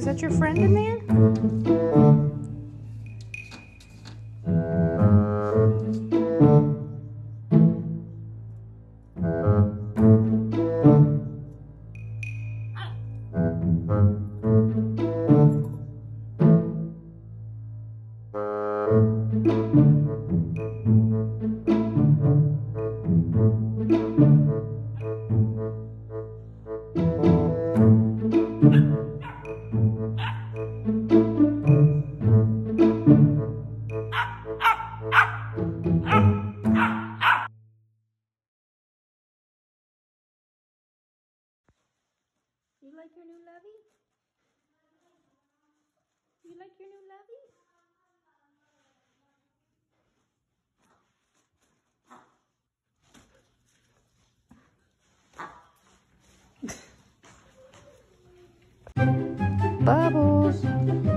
Is that your friend in there? You like your new lovey? You like your new lovey? Bubbles.